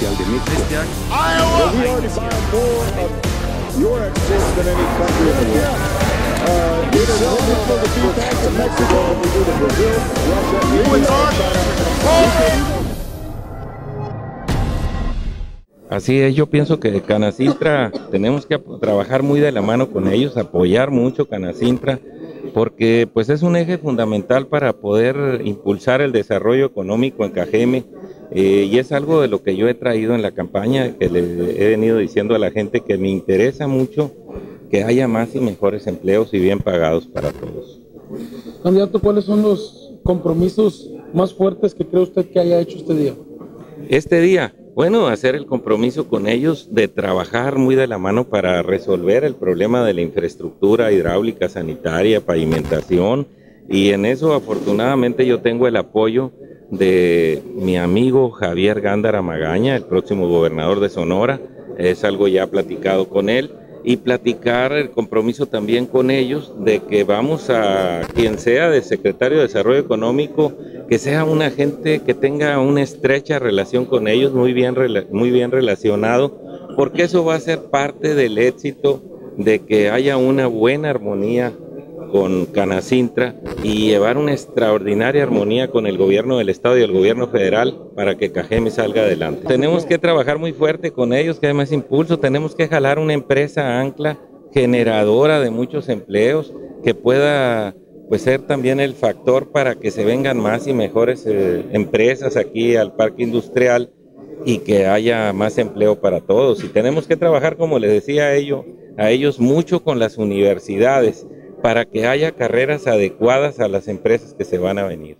De México. Así es, yo pienso que Canacintra tenemos que trabajar muy de la mano con ellos, apoyar mucho Canacintra, porque pues es un eje fundamental para poder impulsar el desarrollo económico en Cajeme eh, y es algo de lo que yo he traído en la campaña, que le he venido diciendo a la gente que me interesa mucho que haya más y mejores empleos y bien pagados para todos. Candidato, ¿cuáles son los compromisos más fuertes que cree usted que haya hecho este día? Este día, bueno, hacer el compromiso con ellos de trabajar muy de la mano para resolver el problema de la infraestructura hidráulica, sanitaria, pavimentación. Y en eso afortunadamente yo tengo el apoyo de mi amigo Javier Gándara Magaña, el próximo gobernador de Sonora. Es algo ya platicado con él. Y platicar el compromiso también con ellos de que vamos a quien sea de secretario de Desarrollo Económico, que sea una gente que tenga una estrecha relación con ellos, muy bien, muy bien relacionado, porque eso va a ser parte del éxito de que haya una buena armonía con Canacintra y llevar una extraordinaria armonía con el gobierno del estado y el gobierno federal para que Cajeme salga adelante. Tenemos que trabajar muy fuerte con ellos, que hay más impulso, tenemos que jalar una empresa ancla generadora de muchos empleos que pueda pues ser también el factor para que se vengan más y mejores eh, empresas aquí al parque industrial y que haya más empleo para todos. Y tenemos que trabajar, como les decía a ellos, a ellos mucho con las universidades para que haya carreras adecuadas a las empresas que se van a venir.